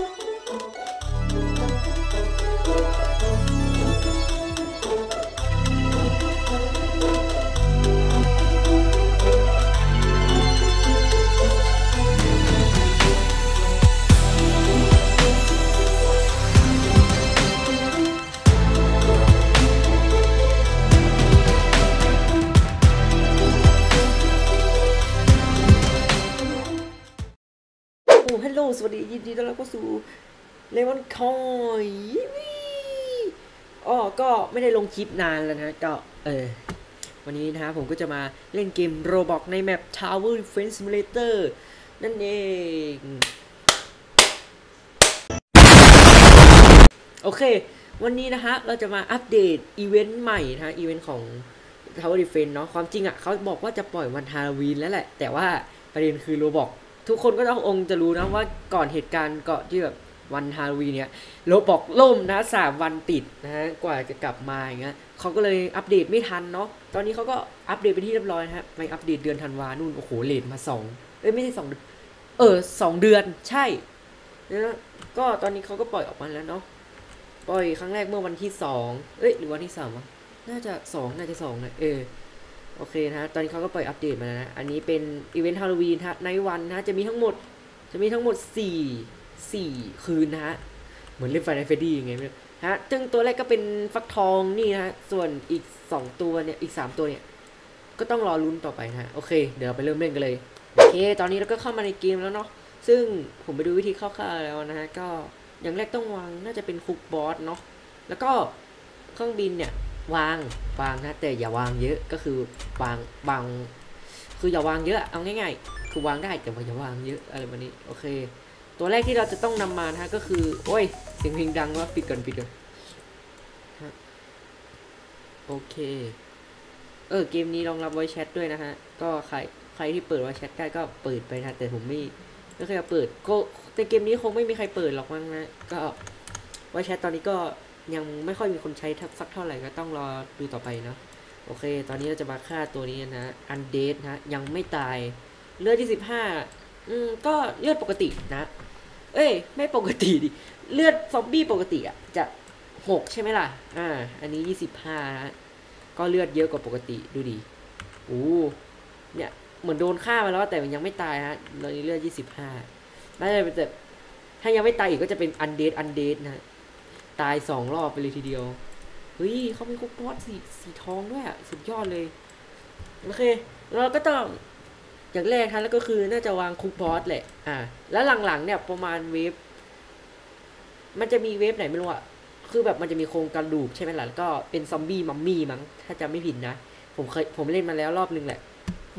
โสวัสดียินดีต้อนรับเข้าสู่เลมอนคอยอ๋อก็ไม่ได้ลงคลิปนานแล้วนะก็เออวันนี้นะฮะผมก็จะมาเล่นเกมโรบอกในแมป Tower Defense Simulator นั่นเอง โอเค วันนี้นะฮะ เราจะมาอัปเดตอีเวนต์ใหม่นะฮะ อีเวนต์ของ Tower Defense เนาะความจริงอะ่ะเขาบอกว่าจะปล่อยวันฮาโลวีนแล้วแหละ แต่ว่าประเด็นคือ Roblox ทุกคนก็ต้ององค์จะรู้นะว่าก่อนเหตุการณ์ก่อนที่แบบวันฮาโลวีนเนี่ย Roblox ล่มนะสามวันติดนะฮะกว่าจะกลับมาอย่างเงี้ยเขาก็เลยอัปเดตไม่ทันเนาะตอนนี้เขาก็อัปเดตไปที่เรียบร้อยนะฮะไปอัปเดตเดือนธันวานู่นโอ้โห late มาสองเอ้ยไม่ใช่สองเอนเออสองเดือนใช่นะก็ตอนนี้เขาก็ปล่อยออกมาแล้วเนาะปล่อยครั้งแรกเมื่อวันที่สองเอ้ยหรือวันที่สามวะน่าจะสองน่าจะสองนะเออ โอเคนะฮะตอนนี้เขาก็ปล่อยอัปเดตมาแล้วนะ อันนี้เป็นอีเวนต์ฮาโลวีนฮะในวันนะจะมีทั้งหมด จะมีทั้งหมด 4 4 คืนนะฮะ เหมือนเล่นไฟในเฟดดี้ยังไงไม่รู้ฮะ ซึ่งตัวแรกก็เป็นฟักทองนี่นะฮะ ส่วนอีก 2 ตัวเนี่ย อีก 3 ตัวเนี่ย ก็ต้องรอลุ้นต่อไปนะฮะโอเค เดี๋ยวเราไปเริ่มเล่นกันเลย โอเค ตอนนี้เราก็เข้ามาในเกมแล้วเนาะ ซึ่งผมไปดูวิธีคร่าวๆแล้วนะฮะ ก็อย่างแรกต้องวางน่าจะเป็นคุกบอสเนาะ แล้วก็เครื่องบินเนี่ย วางวางนะแต่อย่าวางเยอะก็คือวางวางคืออย่าวางเยอะเอาง่ายๆ คือวางได้แต่ว่าอย่าวางเยอะอะไรแบบนี้โอเค ตัวแรกที่เราจะต้องนำมานะฮะก็คือโอ้ยเสียงเพลงดังว่าปิดก่อนปิดก่อนฮะโอเคเออเกมนี้รองรับไว้แชทด้วยนะฮะก็ใครใครที่เปิดไว้แชทได้ก็เปิดไปนะแต่ผมไม่ไม่เคยเอาเปิดก็ในเกมนี้คงไม่มีใครเปิดหรอกมั้งนะก็ไว้แชทตอนนี้ก็ ยังไม่ค่อยมีคนใช้สักเท่าไหร่ก็ต้องรอดูต่อไปเนาะโอเค ตอนนี้เราจะมาฆ่าตัวนี้นะอันเดดนะ ยังไม่ตาย เลือดที่สิบห้าอืมก็เลือดปกตินะ เอ้ย ไม่ปกติดิ เลือดซอมบี้ปกติอะ จะหกใช่ไหมล่ะ อ่า อันนี้ยี่สิบห้านะก็เลือดเยอะกว่าปกติดูดิโอ้เนี่ยเหมือนโดนฆ่ามาแล้วแต่มันยังไม่ตายฮะตอนนี้เลือดยี่สิบห้าน่าจะเป็นแบบถ้ายังไม่ตายอีกก็จะเป็นอันเดดอันเดดนะ ตายสองรอบไปเลยทีเดียว เฮ้ยเขามีคุกบอสสีสีทองด้วยสุดยอดเลย โอเค เราก็ต้องอย่างแรกทันแล้วก็คือน่าจะวางคุกบอสแหละ อ่า แล้วหลังๆเนี่ยประมาณเวฟ มันจะมีเวฟไหนไม่รู้อะคือแบบมันจะมีโครงกระดูกใช่ไหมล่ะ แล้วก็เป็นซอมบี้มัมมี่มั้ง ถ้าจำไม่ผิดนะ ผมเคยผมเล่นมาแล้วรอบนึงแหละ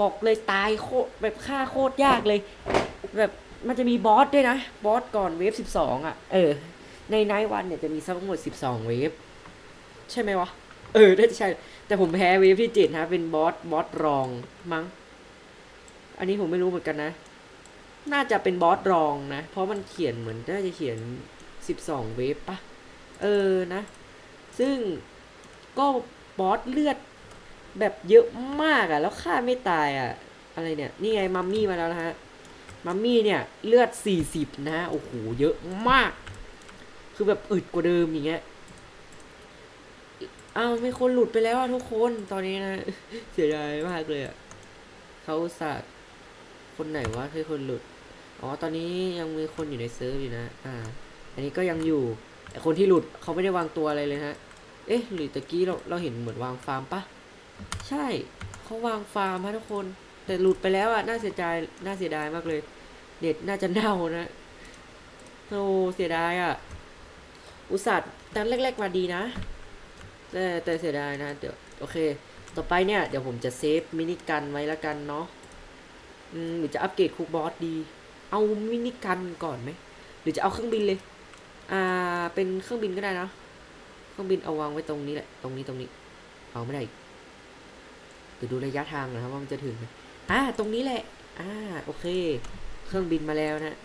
บอกเลยตายโคตรแบบฆ่าโคตรยากเลย แบบมันจะมีบอสด้วยนะ บอสก่อนเวฟสิบสองอะ เออ ในไนท์วันเนี่ยจะมีทั้งหมด 12 เวฟใช่ไหมวะ เออได้ใช่ แต่ผมแพ้เวฟที่7ฮะเป็นบอสบอสรองมั้ง อันนี้ผมไม่รู้เหมือนกันนะ น่าจะเป็นบอสรองนะ เพราะมันเขียนเหมือนน่าจะเขียน 12 เวฟปะเออนะ ซึ่งก็บอสเลือดแบบเยอะมากอะแล้วฆ่าไม่ตายอะอะไรเนี่ย นี่ไงมัมมี่มาแล้วนะฮะ มัมมี่เนี่ย เลือด 40 นะ โอ้โห เยอะมาก คือแบบอึดกว่าเดิมอย่างเงี้ยอ้าวมีคนหลุดไปแล้วอะทุกคนตอนนี้นะ เสียดายมากเลยอะเขาศาสตร์คนไหนวะคือคนหลุดอ๋อตอนนี้ยังมีคนอยู่ในเซิร์ฟอยู่นะ อ่า อันนี้ก็ยังอยู่แต่คนที่หลุดเขาไม่ได้วางตัวอะไรเลยฮะ เอ๊ะหรือตะกี้เราเราเห็นเหมือนวางฟาร์มปะใช่เขาวางฟาร์มฮะทุกคน แต่หลุดไปแล้วอะน่าเสียดายน่าเสียดายมากเลย เด็ดน่าจะเน่านะโอ้เสียดายอะ อุตส่าห์ตอนแรก ๆ มาดีนะ แต่แต่เสียดายนะ เดี๋ยว โอเค ต่อไปเนี่ย เดี๋ยวผมจะ save minigun ไว้ล้วกันเนาะอืมหรือจะอัปเกรด Crook Boss ดี เอา minigun ก่อนไหม หรือจะเอาเครื่องบินเลย อ่า เป็นเครื่องบินก็ได้นะ เครื่องบินเอาวางไว้ตรงนี้แหละ ตรงนี้ตรงนี้ เอาไม่ได้เดี๋ยวดูระยะทางนะครับว่ามันจะถึงไหมอ่า ตรงนี้แหละ อ่า โอเค เครื่องบินมาแล้วนะ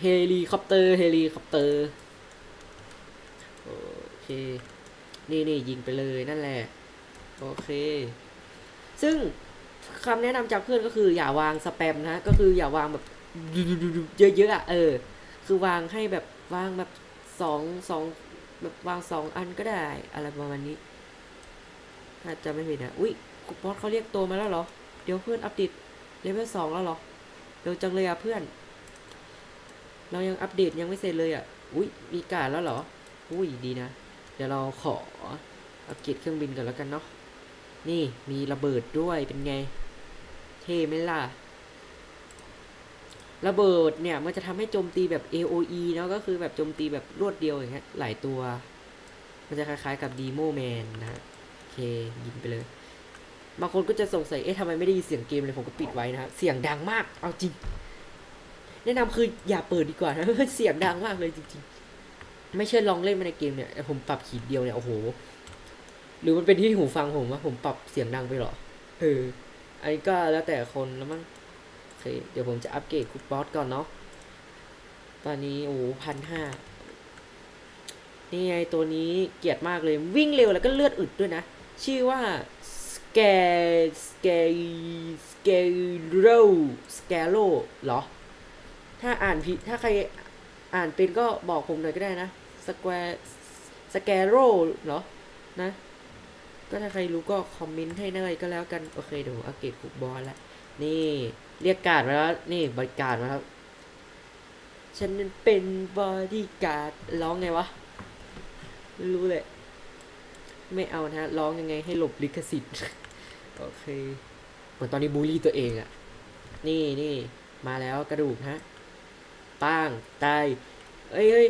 เฮลิคอปเตอร์ เฮลิคอปเตอร์ เคนี่นี่ยิงไปเลยนั่นแหละ โอเค ซึ่งคำแนะนำจากเพื่อนก็คืออย่าวางสแปมนะ ก็คืออย่าวางแบบเยอะๆอะเออ คือวางให้แบบวางแบบสองสองแบบวางสองอันก็ได้อะไรประมาณนี้ถ้าจะไม่ผิดนะอุ้ยคุปบอสเขาเรียกตัวมาแล้วเหรอ เดี๋ยวเพื่อนอัปเดตเลเวลสองแล้วเหรอ เร็วจังเลยอะเพื่อน เรายังอัปเดตยังไม่เสร็จเลยอะ อุ้ยมีการแล้วเหรอ อุ้ยดีนะ เดี๋ยวเราขออัปเกรดเครื่องบินกันแล้วกันเนาะ นี่มีระเบิดด้วยเป็นไง เท่ไหมล่ะ ระเบิดเนี่ยมันจะทำให้โจมตีแบบ AOE เนาะก็คือแบบโจมตีแบบรวดเดียวอย่างเงี้ยหลายตัว มันจะคล้ายๆกับ Demo Man นะฮะโอเคยิงไปเลยบางคนก็จะสงสัย เอ๊ะทำไมไม่ได้ยินเสียงเกมเลย ผมก็ปิดไว้นะฮะ เสียงดังมาก เอาจริง แนะนำคืออย่าเปิดดีกว่านะ เสียงดังมากเลยจริง ๆ ไม่เชื่อลองเล่นมาในเกมเนี่ยผมปรับขีดเดียวเนี่ยโอ้โห หรือมันเป็นที่หูฟังผมว่าผมปรับเสียงดังไปหรอเอออันนี้ก็แล้วแต่คนแล้วมั้งโอเคเดี๋ยวผมจะอัปเกรดคุปบอสก่อนเนาะตอนนี้โอ้พันห้านี่ไงตัวนี้เกลียดมากเลยวิ่งเร็วแล้วก็เลือดอึดด้วยนะ ชื่อว่าสแกสแกสแกโรสแกโรเหรอ ถ้าอ่านผิดถ้าใคร อ่านเป็นก็บอกผมหน่อยก็ได้นะสแควร์สแกโรเหรอ นะ ก็ถ้าใครรู้ก็คอมเมนต์ให้หน่อยก็แล้วกัน โอเคเดี๋ยวอัปเกรดคุกบอลแล้วนี่เรียกการ์ดมาแล้ว นี่บริการมาแล้วฉันเป็นบอดี้การ์ดร้องไงวะไม่รู้เลย ไม่เอานะฮะร้องยังไงให้หลบลิขสิทธิ์ โอเค เหมือนตอนนี้บูลลี่ตัวเองอะนี่นี่มาแล้วกระดูกฮะ ป้างตายเอ้ยเอ้ย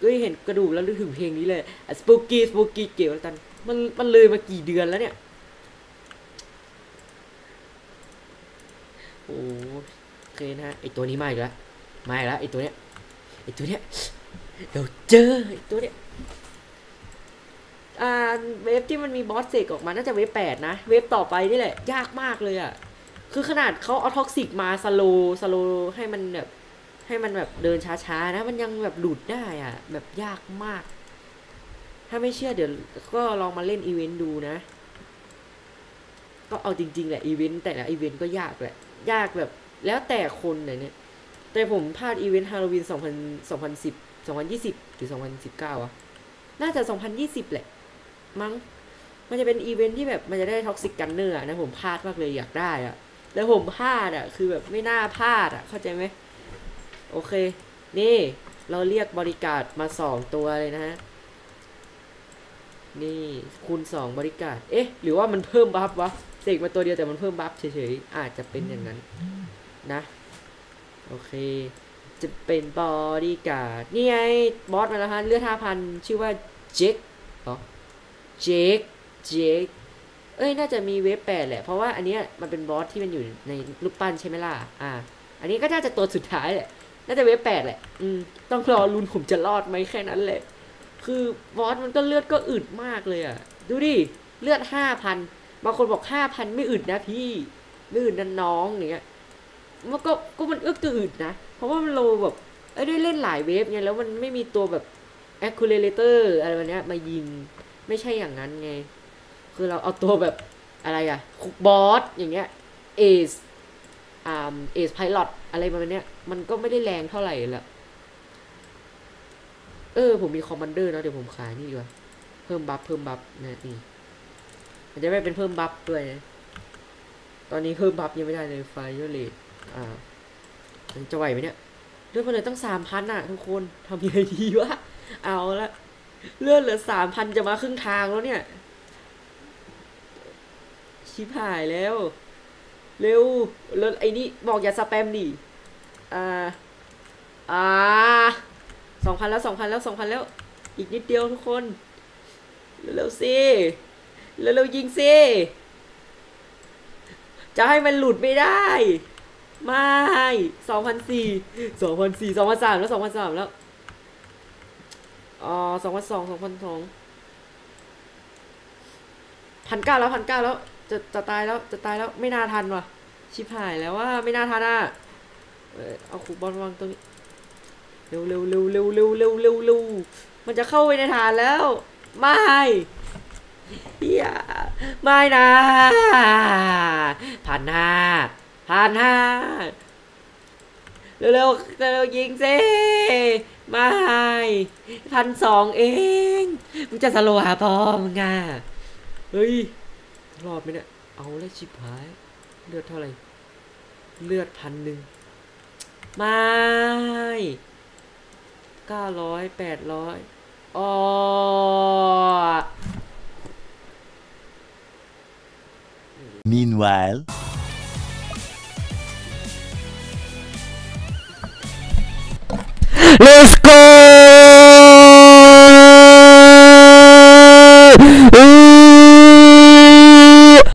เอ้ยเห็นกระดูกแล้วนึกถึงเพลงนี้เลยสปูกี้สปูกี้เกี่ยวแล้วกันมันมันเลยมากี่เดือนแล้วเนี่ยโอ้โอเคนะฮะไอตัวนี้มาอีกแล้วมาอีกแล้วไอตัวเนี้ยไอตัวเนี้ยเดี๋ยวเจอไอตัวเนี้ยอ่า wave ที่มันมีบอสเสกออกมาน่าจะ wave แปดนะ wave ต่อไปนี่แหละ ยากมากเลยอะ่ะ คือขนาดเขาเอา Toxic มา slow slow ให้มันแบบ ให้มันแบบเดินช้าๆนะมันยังแบบหลุดได้อะแบบยากมาก ถ้าไม่เชื่อเดี๋ยวก็ลองมาเล่นอีเวนต์ดูนะ ก็เอาจริงๆแหละอีเวนต์แต่ละอีเวนต์ก็ยากแหละ ยากแบบแล้วแต่คนเนี่ยแต่ผมพลาด event Halloween 2000 2010 2020 หรือ 2019อะน่าจะ 2020 แหละ มั้ง มันจะเป็นอีเวนท์ที่แบบมันจะได้ Toxic Gunner นะผมพลาดมากเลยอยากได้อะแล้วผมพลาดอะคือแบบไม่น่าพลาดอะเข้าใจไหม โอเค นี่เราเรียกบอดี้การ์ดมาสองตัวเลยนะฮะ นี่คูณสองบอดี้การ์ด เอ๊ะ หรือว่ามันเพิ่ม buff วะ เสกมาตัวเดียวแต่มันเพิ่ม buff เฉยๆ อาจจะเป็นอย่างนั้นนะ โอเค จะเป็นบอดี้การ์ด นี่ไงบอสมาแล้วฮะ เลือดห้าพันชื่อว่าเจคเหรอเจคเจคเอ้ย น่าจะมี wave แปดแหละ เพราะว่าอันเนี้ยมันเป็นบอสที่มันอยู่ในรูปปั้นใช่ไหมล่ะ อ่า อันนี้ก็น่าจะตัวสุดท้ายแหละ น่าจะ wave แปดแหละอืมต้องรอลุ้นผมจะรอดไหมแค่นั้นแหละ คือบอสมันก็เลือดก็อึดมากเลยอะ ดูดิ เลือดห้าพันบางคนบอกห้าพันไม่อึดนะพี่ ไม่อึดนะน้องอย่างเงี้ยมันก็ก็มันอึกก็อึดนะ เพราะว่ามันเราแบบเอ้ได้เล่นหลายเวฟไงแล้วมันไม่มีตัวแบบ accumulator อะไรแบบเนี้ยมายิง ไม่ใช่อย่างนั้นไง คือเราเอาตัวแบบอะไรอะคุกบอสอย่างเงี้ยเอส อ่าเอสไพลอตอะไรประมาณเนี้ย มันก็ไม่ได้แรงเท่าไหร่ละเออ ผมมี Commander เนาะเดี๋ยวผมขายนี่ดีกว่า เพิ่ม buff เพิ่ม buff นะนี่มันจะไม่เป็นเพิ่ม buff ด้วยนะตอนนี้เพิ่ม buff ยังไม่ได้เลย fire rate อ่ามันจะไหวไหมเนี่ยเลือดมันเลือดตั้งสามพันอะทุกคนทำยังไงดีวะเอาละเลือดเหลือสามพันจะมาครึ่งทางแล้วเนี่ยชิบหายแล้ว เร็วแล้วไอ้นี่บอกอย่าสแปมดิอ่าอ่าสองพันแล้วสองพันแล้วสองพันแล้ว อีกนิดเดียวทุกคน เร็วๆสิเร็วๆยิงสิจะให้มันหลุดไม่ได้ ไม่สองพันสี่สองพันสี่สองพันสามแล้วสองพันสามแล้วอ๋อสองพันสองสองพันสองพันเก้าแล้วพันเก้าแล้ว จะจะตายแล้วจะตายแล้วไม่น่าทันว่ะ ชิบหายแล้วว่าไม่น่าทันอะเอ้ยเอาคูบอลวางตรงนี้เร็วเร็วเร็วเร็วเร็วเร็วเร็วเร็วมันจะเข้าไปในฐานแล้ว ไม่อย่าไม่นะพันห้าพันห้าเร็วเร็วเร็วยิงสิไม่พันสองเอง มึงจะสโลว์หาพอมึงอะเฮ้ย รอดไหมเนี่ย เอาเลยชิบหาย เลือดเท่าไหร่ เลือดพันหนึ่ง ไม่เก้าร้อยแปดร้อยอ๋อ Meanwhile, Let's go